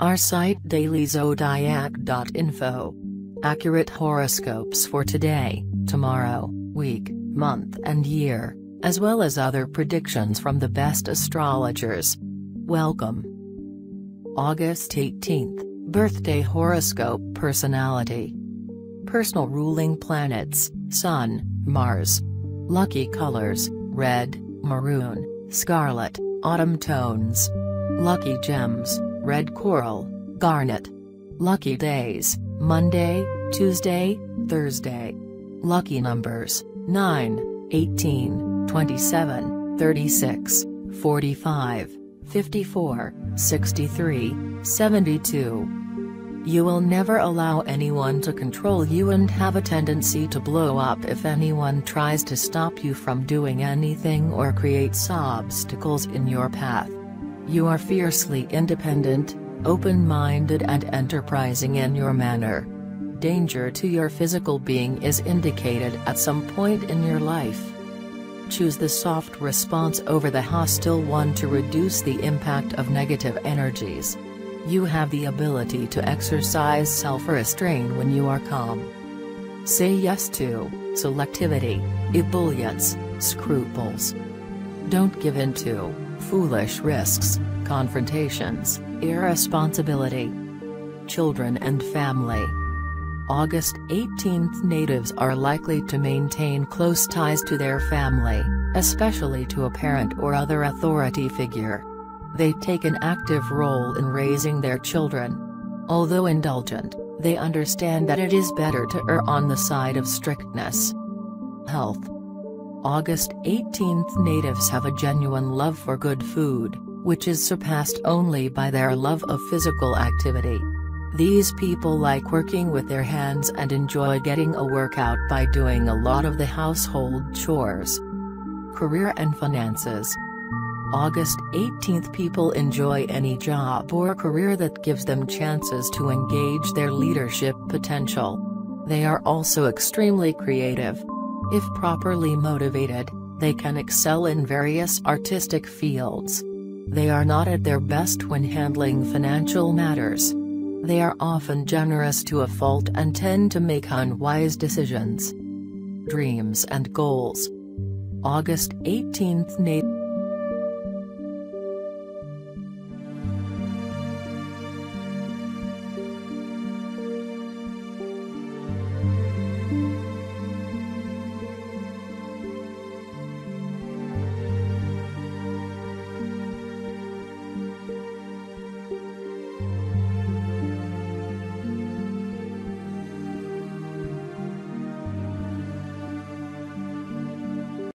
Our site dailyyzodiac.info. Accurate horoscopes for today, tomorrow, week, month and year, as well as other predictions from the best astrologers. Welcome. August 18th, Birthday Horoscope Personality. Personal ruling planets, Sun, Mars. Lucky colors, red, maroon, scarlet, autumn tones. Lucky gems, red coral, garnet. Lucky days, Monday, Tuesday, Thursday. Lucky numbers, 9, 18, 27, 36, 45, 54, 63, 72. You will never allow anyone to control you and have a tendency to blow up if anyone tries to stop you from doing anything or creates obstacles in your path. You are fiercely independent, open-minded and enterprising in your manner. Danger to your physical being is indicated at some point in your life. Choose the soft response over the hostile one to reduce the impact of negative energies. You have the ability to exercise self-restraint when you are calm. Say yes to selectivity, ebullience, scruples. Don't give in to foolish risks, confrontations, irresponsibility. Children and family. August 18th Natives are likely to maintain close ties to their family, especially to a parent or other authority figure. They take an active role in raising their children. Although indulgent, they understand that it is better to err on the side of strictness. Health August 18th Natives have a genuine love for good food, which is surpassed only by their love of physical activity. These people like working with their hands and enjoy getting a workout by doing a lot of the household chores. Career and Finances August 18th People enjoy any job or career that gives them chances to engage their leadership potential. They are also extremely creative. If properly motivated, they can excel in various artistic fields. They are not at their best when handling financial matters. They are often generous to a fault and tend to make unwise decisions. Dreams and Goals August 18th Nate